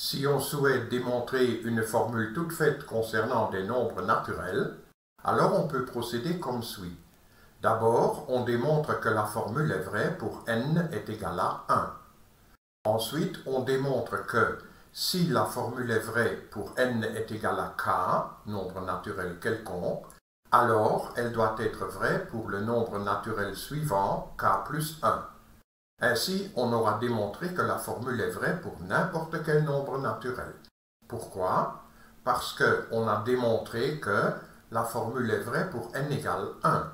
Si on souhaite démontrer une formule toute faite concernant des nombres naturels, alors on peut procéder comme suit. D'abord, on démontre que la formule est vraie pour n est égal à 1. Ensuite, on démontre que si la formule est vraie pour n est égal à k, nombre naturel quelconque, alors elle doit être vraie pour le nombre naturel suivant, k plus 1. Ainsi, on aura démontré que la formule est vraie pour n'importe quel nombre naturel. Pourquoi? Parce qu'on a démontré que la formule est vraie pour n égale 1.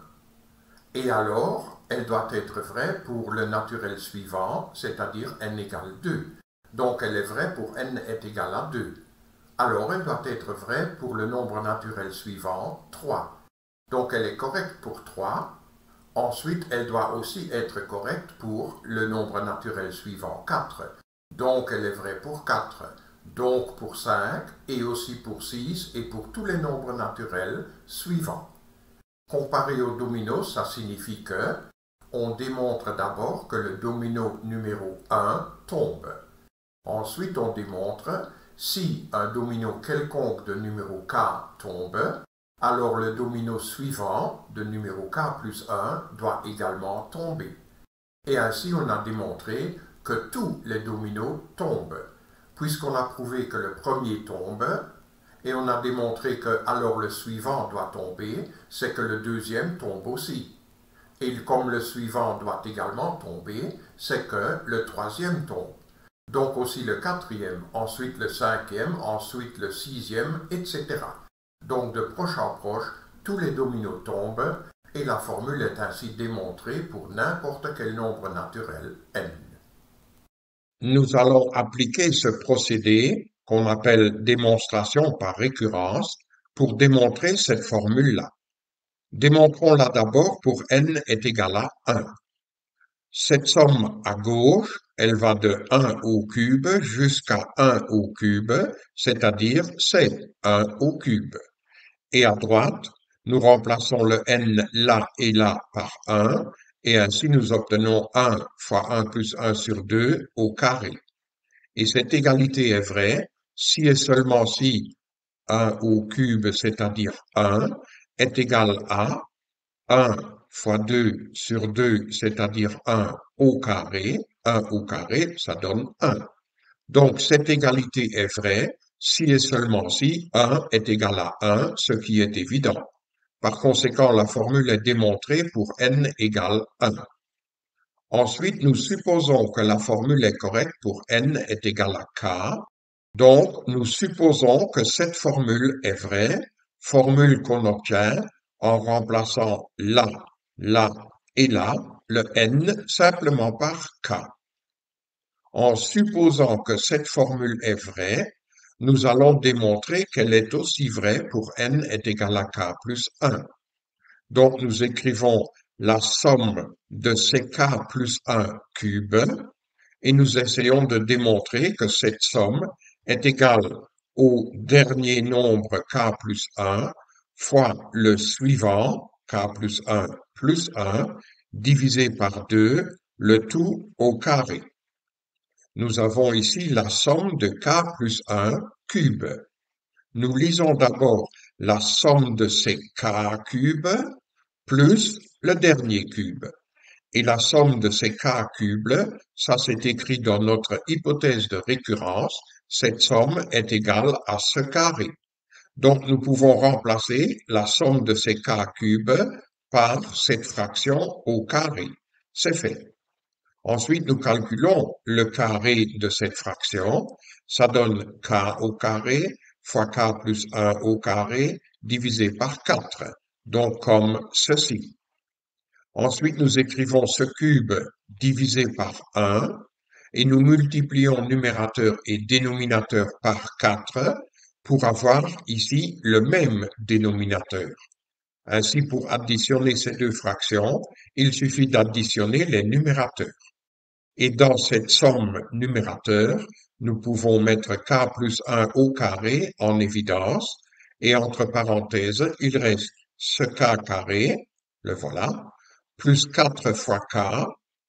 Et alors, elle doit être vraie pour le naturel suivant, c'est-à-dire n égale 2. Donc elle est vraie pour n est égal à 2. Alors elle doit être vraie pour le nombre naturel suivant, 3. Donc elle est correcte pour 3. Ensuite, elle doit aussi être correcte pour le nombre naturel suivant, 4. Donc elle est vraie pour 4. Donc pour 5 et aussi pour 6 et pour tous les nombres naturels suivants. Comparé au domino, ça signifie que on démontre d'abord que le domino numéro 1 tombe. Ensuite, on démontre si un domino quelconque de numéro k tombe, alors le domino suivant de numéro k plus 1 doit également tomber. Et ainsi, on a démontré que tous les dominos tombent, puisqu'on a prouvé que le premier tombe, et on a démontré que alors le suivant doit tomber, c'est que le deuxième tombe aussi. Et comme le suivant doit également tomber, c'est que le troisième tombe. Donc aussi le quatrième, ensuite le cinquième, ensuite le sixième, etc. Donc de proche en proche, tous les dominos tombent et la formule est ainsi démontrée pour n'importe quel nombre naturel n. Nous allons appliquer ce procédé qu'on appelle démonstration par récurrence, pour démontrer cette formule-là. Démontrons-la d'abord pour n est égal à 1. Cette somme à gauche, elle va de 1 au cube jusqu'à 1 au cube, c'est-à-dire c'est 1 au cube. Et à droite, nous remplaçons le n là et là par 1, et ainsi nous obtenons 1 fois 1 plus 1 sur 2 au carré. Et cette égalité est vraie si et seulement si 1 au cube, c'est-à-dire 1, est égal à 1 fois 2 sur 2, c'est-à-dire 1 au carré. 1 au carré, ça donne 1. Donc cette égalité est vraie si et seulement si 1 est égal à 1, ce qui est évident. Par conséquent, la formule est démontrée pour n égale 1. Ensuite, nous supposons que la formule est correcte pour n est égal à k, donc, nous supposons que cette formule est vraie, formule qu'on obtient en remplaçant là, là et là, le n simplement par k. En supposant que cette formule est vraie, nous allons démontrer qu'elle est aussi vraie pour n est égal à k plus 1. Donc nous écrivons la somme de ces k plus 1 cube et nous essayons de démontrer que cette somme est égal au dernier nombre k plus 1 fois le suivant k plus 1 plus 1 divisé par 2, le tout au carré. Nous avons ici la somme de k plus 1 cube. Nous lisons d'abord la somme de ces k cubes plus le dernier cube. Et la somme de ces k cubes, ça c'est écrit dans notre hypothèse de récurrence, cette somme est égale à ce carré. Donc nous pouvons remplacer la somme de ces k cubes par cette fraction au carré. C'est fait. Ensuite, nous calculons le carré de cette fraction. Ça donne k au carré fois k plus 1 au carré divisé par 4. Donc comme ceci. Ensuite, nous écrivons ce cube divisé par 1 et nous multiplions numérateur et dénominateur par 4 pour avoir ici le même dénominateur. Ainsi, pour additionner ces deux fractions, il suffit d'additionner les numérateurs. Et dans cette somme numérateur, nous pouvons mettre k plus 1 au carré en évidence, et entre parenthèses, il reste ce k carré, le voilà, plus 4 fois k,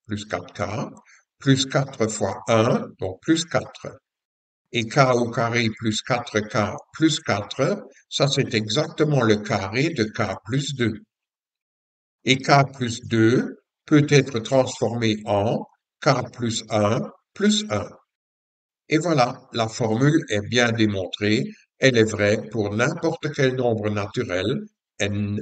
plus 4k, plus 4 fois 1, donc plus 4. Et k au carré plus 4k plus 4, ça c'est exactement le carré de k plus 2. Et k plus 2 peut être transformé en k plus 1 plus 1. Et voilà, la formule est bien démontrée, elle est vraie pour n'importe quel nombre naturel, n